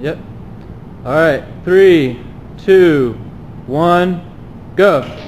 Yep. All right. Three, two, one, go.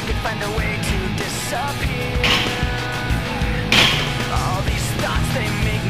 I could find a way to disappear. All these thoughts, they make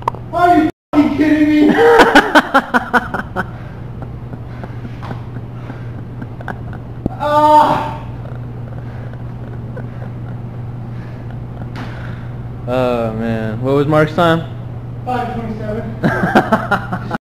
Oh man, what was Mark's time? 527.